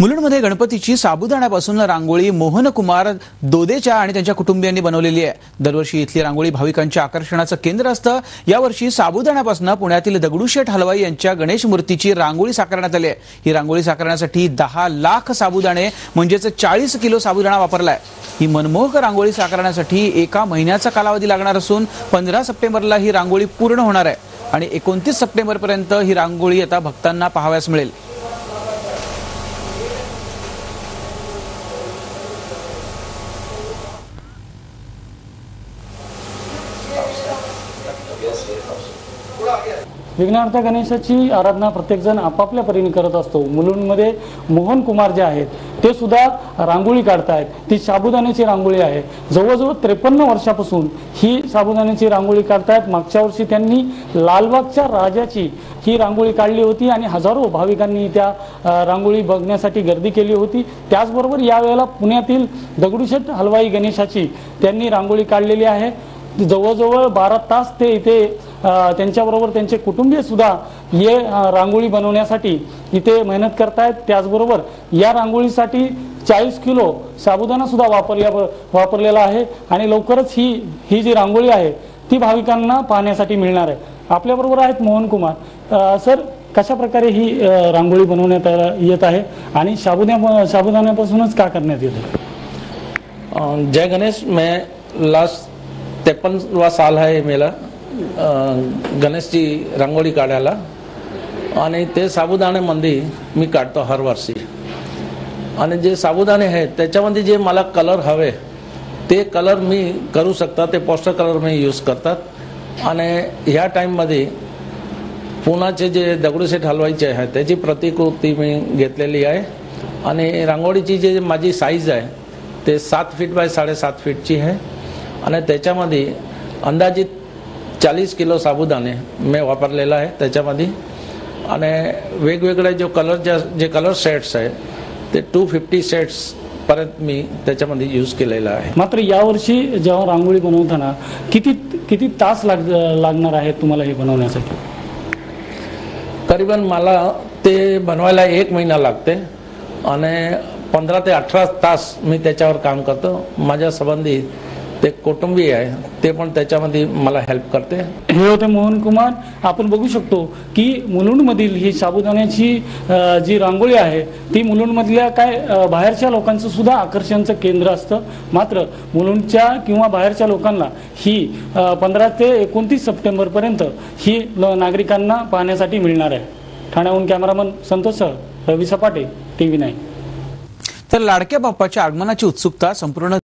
मुलुंडमध्ये गणपतीची साबुदाण्यापासून रांगोळी मोहन कुमार दोदेच्या आणि त्यांच्या कुटुंबियांनी बनवलेली आहे. दरवर्षी इथली रांगोळी भाविकांच्या आकर्षणाचं केंद्र असतं. यावर्षी साबुदाण्यापासून पुण्यातील दगडूशेठ हलवाई यांच्या गणेश मूर्तीची रांगोळी साकारण्यात आली आहे. ही रांगोळी साकारण्यासाठी दहा लाख साबुदाणे म्हणजेच चाळीस किलो साबुदाणा वापरलाय. ही मनमोहक रांगोळी साकारण्यासाठी एका महिन्याचा कालावधी लागणार असून पंधरा सप्टेंबरला ही रांगोळी पूर्ण होणार आहे. आणि एकोणतीस सप्टेंबरपर्यंत ही रांगोळी आता भक्तांना पाहाव्यास मिळेल. विघ्नार्थ गणेशाची आराधना प्रत्येकजण आपापल्या परीने करत असतो. मुलुंडमध्ये मोहन कुमार जे आहेत ते सुद्धा रांगोळी काढतायत. ती साबुदाण्याची रांगोळी आहे. जवळजवळ त्रेपन्न वर्षापासून ही साबुदाण्याची रांगोळी काढतायत. मागच्या वर्षी त्यांनी लालबागच्या राजाची ही रांगोळी काढली होती आणि हजारो भाविकांनी त्या रांगोळी बघण्यासाठी गर्दी केली होती. त्याचबरोबर यावेळेला पुण्यातील दगडूशेठ हलवाई गणेशाची त्यांनी रांगोळी काढलेली आहे. जवळजवळ बारा तास ते इथे त्यांच्याबरोबर त्यांचे कुटुंबीय सुद्धा हे रांगोळी बनवण्यासाठी इथे मेहनत करतायत. त्याचबरोबर या रांगोळीसाठी चाळीस किलो साबुदाणा सुद्धा वापरल्या वापरलेला आहे आणि लवकरच ही ही जी रांगोळी आहे ती भाविकांना पाहण्यासाठी मिळणार आहे. आपल्याबरोबर आहेत मोहन कुमार. सर कशा प्रकारे ही रांगोळी बनवण्यात येत आहे आणि साबुद्या साबुदाण्यापासूनच का करण्यात येते जय गणेश. मैं लास्ट त्रेपन्नवा साल आहे मेला गणेशची रांगोळी काढायला. आणि ते साबुदाण्यामध्ये मी काढतो हर वर्षी. आणि जे साबुदाणे आहेत त्याच्यामध्ये जे मला कलर हवे ते कलर मी करू शकता ते पोस्टर कलर मी यूज करतात. आणि ह्या टाईममध्ये पुण्याचे जे दगडूशेठ हलवाईचे आहे त्याची प्रतिकृती मी घेतलेली आहे. आणि रांगोळीची जे माझी साईज आहे ते सात फीट बाय साडेसात फीटची आहे. आणि त्याच्यामध्ये अंदाजित चाळीस किलो साबुदाणे मी वापरलेला आहे त्याच्यामध्ये. आणि वेगवेगळे जो कलर जे कलर सेट्स आहे ते टू फिफ्टी सेट्सपर्यंत मी त्याच्यामध्ये यूज केलेला आहे. मात्र यावर्षी जेव्हा रांगोळी बनवताना किती किती तास लाग लागणार आहेत तुम्हाला हे बनवण्यासाठी? करीबन मला ते बनवायला एक महिना लागते. आणि पंधरा ते अठरा तास मी त्याच्यावर काम करतो. माझ्या संबंधी ते कुटुंबीय आहे. ते पण त्याच्यामध्ये मला हेल्प करते. हे होते मोहन कुमार. आपण बघू शकतो की मुलुंडमधील ही साबुदाण्याची जी रांगोळी आहे ती मुलुंडमधल्या काय बाहेरच्या लोकांचं सुद्धा आकर्षणचं केंद्र असतं. मात्र मुलुंडच्या किंवा बाहेरच्या लोकांना ही पंधरा ते एकोणतीस सप्टेंबरपर्यंत ही नागरिकांना पाहण्यासाठी मिळणार आहे. ठाण्याहून cameraman Santosh sir Ravi Sapate T V nine. तर लाडक्या बाप्पाच्या आगमनाची उत्सुकता संपूर्ण